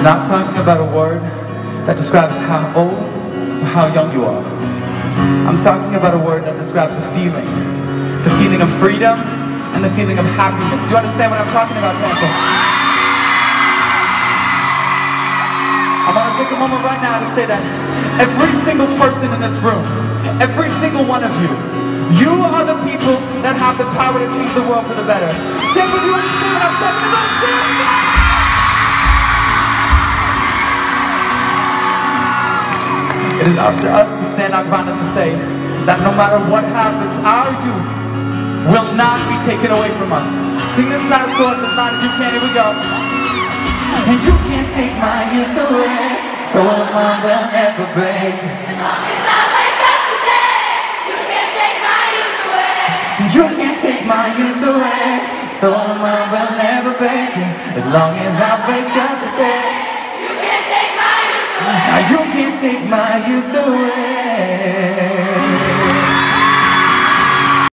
I'm not talking about a word that describes how old or how young you are. I'm talking about a word that describes a feeling. The feeling of freedom and the feeling of happiness. Do you understand what I'm talking about, Tampa? I want to take a moment right now to say that every single person in this room, every single one of you, you are the people that have the power to change the world for the better. Tampa, do you understand what I'm talking It is up to us to stand our ground and to say that no matter what happens, our youth will not be taken away from us. Sing this last chorus as loud as you can. Here we go. And you can't take my youth away, so mine will never break. You can't take my youth away, so mine will never break. As long as I wake up take my youth away.